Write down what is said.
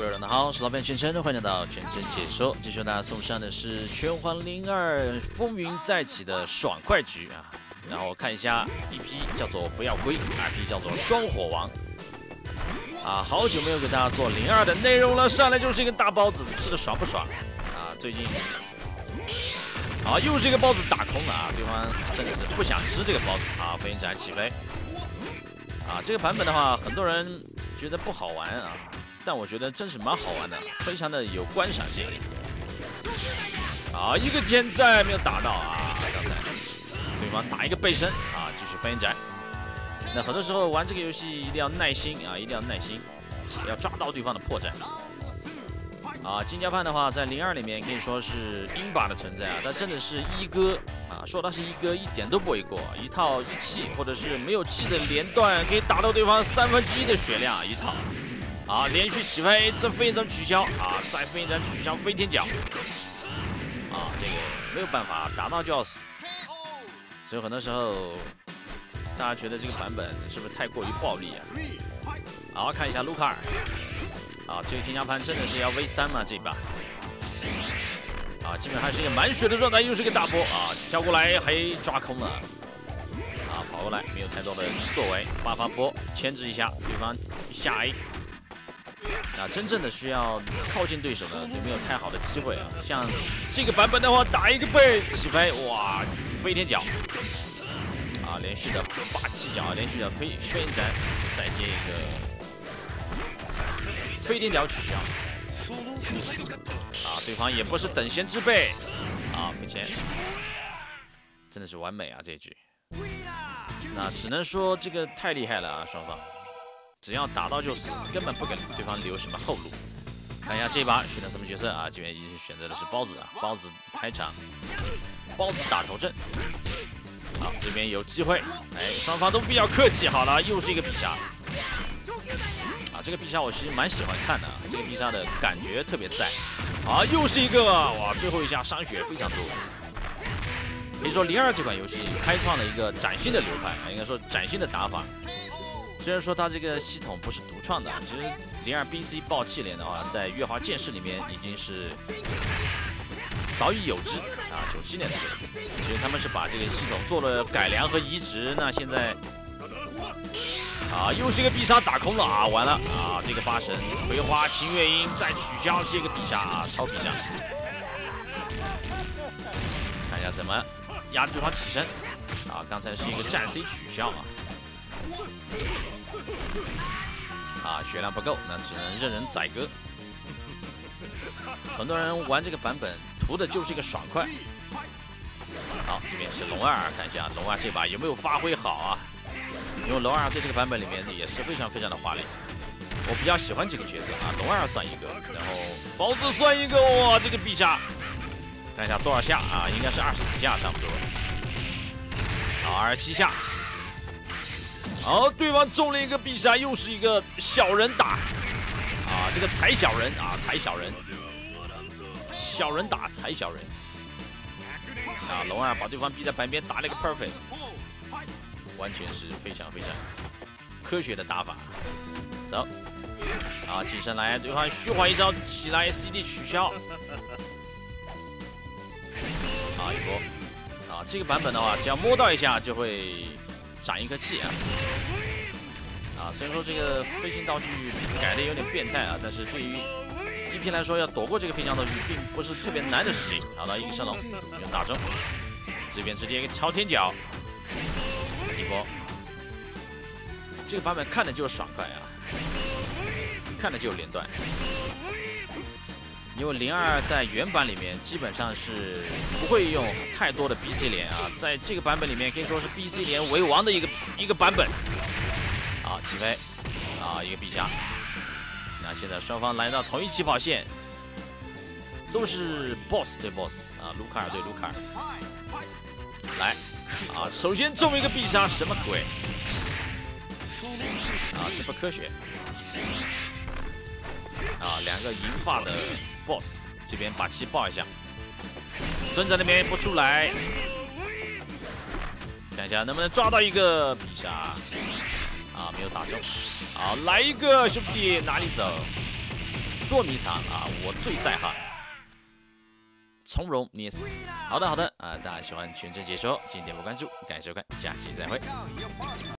各位人好，我是老板全程，欢迎来到全程解说。继续为大家送上的是拳皇零二风云再起的爽快局啊！然后看一下，一批叫做不要归，二批叫做双火王啊！好久没有给大家做零二的内容了，上来就是一个大包子，吃的爽不爽啊？最近啊，又是一个包子打空了啊！对方真的是不想吃这个包子啊！飞鹰斩起飞啊！这个版本的话，很多人觉得不好玩啊。但我觉得真是蛮好玩的，非常的有观赏性。好，一个剑在没有打到啊！刚才对方打一个背身啊，继续飞鹰斩。那很多时候玩这个游戏一定要耐心啊，一定要耐心，要抓到对方的破绽。啊，金家盼的话，在零二里面可以说是鹰把的存在啊，他真的是一哥啊，说他是一哥一点都不为过，一套一气或者是没有气的连段，可以打到对方三分之一的血量一套。啊！连续起飞，这飞一取消啊！再飞一斩取消飞天脚啊！这个没有办法，打到就要死。所以很多时候，大家觉得这个版本是不是太过于暴力啊？好，看一下卢卡尔啊，这个金枪盘真的是要 V 三吗？这把啊，基本还是一个满血的状态，又是一个大波啊！跳过来还抓空了啊！跑过来没有太多的作为，发发波牵制一下对方下 A。那，真正的需要靠近对手呢，就没有太好的机会啊。像这个版本的话，打一个背起飞，哇，飞天脚，啊，连续的霸气脚，连续的飞飞斩，再接一个飞天脚取消。啊，对方也不是等闲之辈，啊，飞前，真的是完美啊这局。那只能说这个太厉害了啊，双方。只要打到就死，根本不给对方留什么后路。看一下这把选的什么角色啊？这边已经选择的是包子啊，包子开场，包子打头阵。好，这边有机会，哎，双方都比较客气。好了，又是一个必杀。啊，这个必杀我其实蛮喜欢看的，这个必杀的感觉特别在。好，又是一个哇，最后一下伤血非常多。可以说零二这款游戏开创了一个崭新的流派啊，应该说崭新的打法。虽然说它这个系统不是独创的，其实零二 BC 爆气连的话，在月华剑士里面已经是早已有之啊。九七年的时候，其实他们是把这个系统做了改良和移植。那现在啊，又是一个必杀打空了啊，完了啊，这个八神葵花清月音再取消这个必杀啊，超必杀。看一下怎么压对方起身啊，刚才是一个战 C 取消啊。啊，血量不够，那只能任人宰割。很多人玩这个版本图的就是一个爽快。好，这边是龙二，看一下龙二这把有没有发挥好啊？因为龙二在这个版本里面也是非常非常的华丽。我比较喜欢这个角色啊，龙二算一个，然后包子算一个，哇，这个必杀！看一下多少下啊？应该是二十几下差不多。好，二十七下。好，对方中了一个必杀，又是一个小人打啊！这个踩小人啊，踩小人，小人打踩小人啊！龙二把对方逼在旁边，打了一个 perfect，完全是非常非常科学的打法。走，啊，起身来，对方虚晃一招起来，CD 取消。啊，一波啊！这个版本的话，只要摸到一下就会。长一颗气啊！虽然说这个飞行道具改的有点变态啊，但是对于一批来说，要躲过这个飞行道具，并不是特别难的事情。好了，一个升龙，用大招，这边直接一个朝天脚，一波。这个版本看的就是爽快啊，看的就有连段。因为零二在原版里面基本上是不会用太多的 BC 连啊，在这个版本里面可以说是 BC 连为王的一个一个版本。啊，起飞，啊，一个必杀。那现在双方来到同一起跑线，都是 BOSS 对 BOSS 啊，卢卡尔对卢卡尔。来，啊，首先中一个必杀，什么鬼？啊，是不科学。啊，两个银发的。boss 这边把气爆一下，蹲在那边不出来，看一下能不能抓到一个必杀没有打中，好来一个兄弟哪里走？捉迷藏啊，我最在行，从容捏死。好的好的啊，大家喜欢全程解说，请点波关注，感谢收看，下期再会。